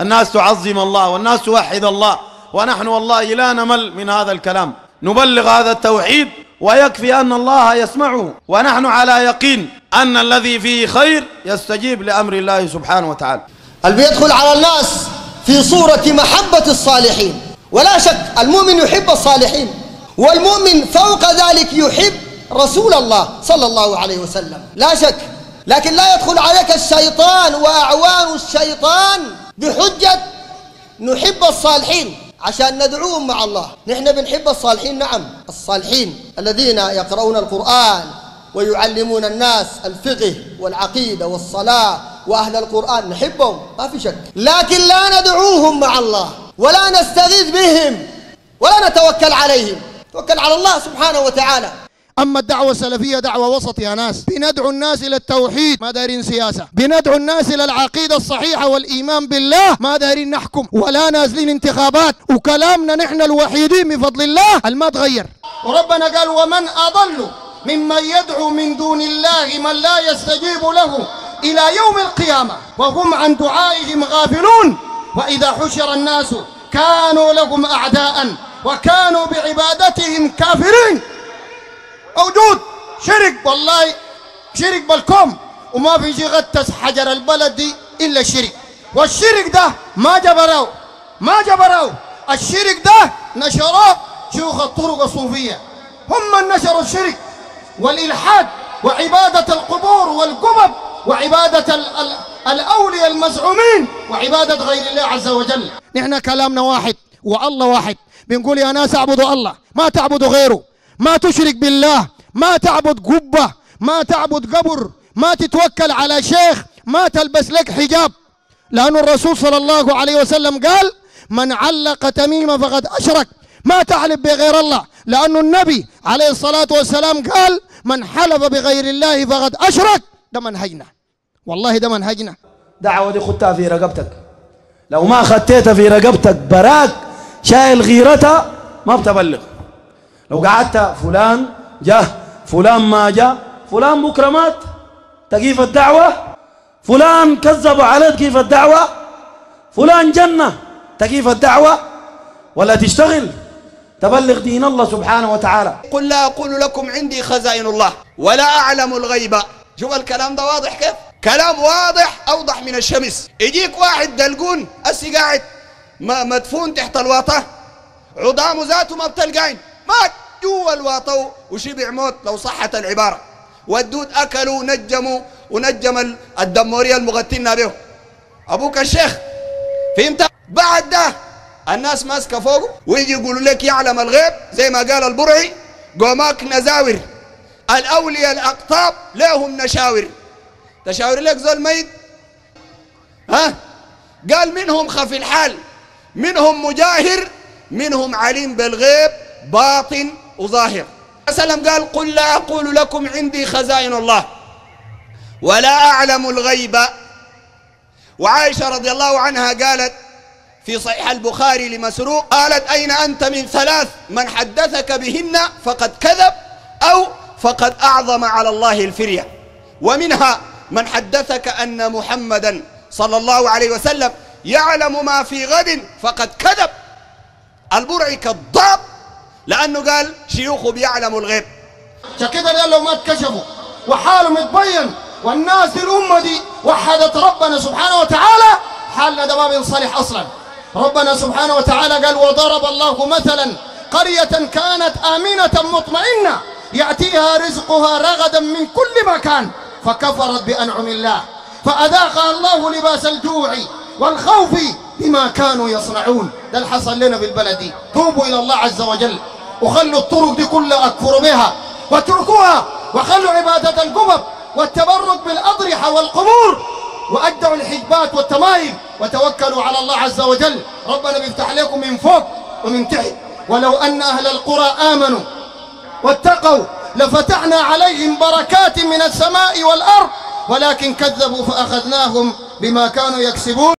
الناس تعظم الله والناس توحد الله ونحن والله لا نمل من هذا الكلام. نبلغ هذا التوحيد ويكفي أن الله يسمعه ونحن على يقين أن الذي فيه خير يستجيب لأمر الله سبحانه وتعالى. اللي بيدخل على الناس في صورة محبة الصالحين. ولا شك المؤمن يحب الصالحين والمؤمن فوق ذلك يحب رسول الله صلى الله عليه وسلم. لا شك. لكن لا يدخل عليك الشيطان وأعوان الشيطان بحجة نحب الصالحين عشان ندعوهم مع الله. نحن بنحب الصالحين نعم. الصالحين الذين يقرؤون القرآن ويعلمون الناس الفقه والعقيدة والصلاة وأهل القرآن نحبهم ما في شك. لكن لا ندعوهم مع الله ولا نستغيث بهم ولا نتوكل عليهم. توكل على الله سبحانه وتعالى. أما الدعوة السلفية دعوة وسط يا ناس. بندعو الناس إلى التوحيد. ما دارين سياسة. بندعو الناس إلى العقيدة الصحيحة والإيمان بالله. ما دارين نحكم. ولا نازلين انتخابات. وكلامنا نحن الوحيدين بفضل الله. الما تغير. وربنا قال ومن أضل ممن يدعو من دون الله من لا يستجيب له إلى يوم القيامة وهم عن دعائهم غافلون. وإذا حشر الناس كانوا لهم أعداء وكانوا بعبادتهم والله شرك بالكم وما في شيء غتس حجر البلد دي إلا الشرك والشرك ده ما جبروه ما جبروه. الشرك ده نشروه شيوخ الطرق الصوفية. هم من نشروا الشرك والإلحاد وعبادة القبور والقبب وعبادة ال ال الأولياء المزعومين وعبادة غير الله عز وجل. نحن كلامنا واحد والله واحد. بنقول يا ناس اعبدوا الله ما تعبدوا غيره. ما تشرك بالله. ما تعبد قبة ما تعبد قبر ما تتوكل على شيخ ما تلبس لك حجاب. لأن الرسول صلى الله عليه وسلم قال من علق تميمة فقد أشرك. ما تحلف بغير الله. لأن النبي عليه الصلاة والسلام قال من حلف بغير الله فقد أشرك. ده منهجنا. والله ده منهجنا. دعوة دي خدتها في رقبتك. لو ما خدتها في رقبتك براك شايل غيرتها ما بتبلغ. لو قعدت فلان جه فلان ما جاء فلان بكرة مات تقيف الدعوة؟ فلان كذب عليك كيف الدعوة؟ فلان جنة تقيف الدعوة؟ ولا تشتغل تبلغ دين الله سبحانه وتعالى. قل لا أقول لكم عندي خزائن الله ولا أعلم الغيب. شوف الكلام ده واضح كيف؟ كلام واضح أوضح من الشمس. يجيك واحد دلقون أسي قاعد مدفون تحت الواطة عظامه ذاته ما بتلقاين مات! جوا الواطو وشبع موت لو صحت العبارة. والدود أكلوا نجموا ونجم الدمورية المغتنا به. أبوك الشيخ فهمت؟ بعد ده الناس ماسكة فوقه ويجي يقولوا لك يعلم الغيب زي ما قال البرعي قوماك نزاور. الأولياء الأقطاب لهم نشاور. تشاور لك زول ميت؟ ها؟ قال منهم خفي الحال منهم مجاهر منهم عليم بالغيب باطن. وظاهر. وسلم قال قل لا أقول لكم عندي خزائن الله ولا أعلم الغيب. وعائشة رضي الله عنها قالت في صحيح البخاري لمسروق قالت أين أنت من ثلاث من حدثك بهن فقد كذب أو فقد أعظم على الله الفرية. ومنها من حدثك أن محمدا صلى الله عليه وسلم يعلم ما في غد فقد كذب. البرعي كذاب لأنه قال شيوخه بيعلموا الغيب. كده لو ما اتكشفوا وحالهم يتبين والناس الأمة دي وحدت ربنا سبحانه وتعالى. حالنا ده ما بينصلح أصلا. ربنا سبحانه وتعالى قال وضرب الله مثلا قرية كانت آمنة مطمئنة. يأتيها رزقها رغدا من كل مكان. فكفرت بأنعم الله. فأذاقها الله لباس الجوع والخوف بما كانوا يصنعون. ده اللي حصل لنا بالبلد دي. توبوا إلى الله عز وجل. وخلوا الطرق دي كلها أكفروا بها. واتركوها وخلوا عبادة القبب والتبرك بالأضرحة والقبور. وأدعوا الحجبات والتمايم وتوكلوا على الله عز وجل. ربنا بيفتح لكم من فوق ومن تحت. ولو أن أهل القرى آمنوا واتقوا لفتحنا عليهم بركات من السماء والأرض. ولكن كذبوا فأخذناهم بما كانوا يكسبون.